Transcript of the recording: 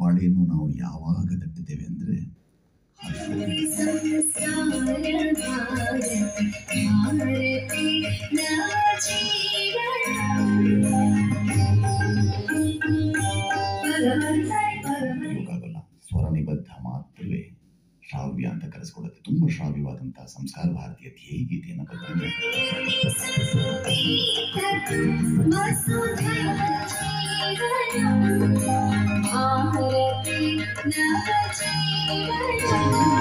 ಪಾಳಿಯನ್ನು ನಾವು ಯಾವಾಗ ಕಟ್ಟಿದ್ದೇವೆ ಅಂದರೆ ಸ್ವರ ನಿಬದ್ಧ ಮಾತ್ರವೇ ಶ್ರಾವ್ಯ ಅಂತ ಕರೆಸ್ಕೊಳ್ಳುತ್ತೆ ತುಂಬಾ ಶ್ರಾವ್ಯವಾದಂತಹ ಸಂಸ್ಕಾರ ಭಾರತೀಯ ಧ್ಯೇಯಗೀತೆಯನ್ನು ಕಲ್ಪನೆ you.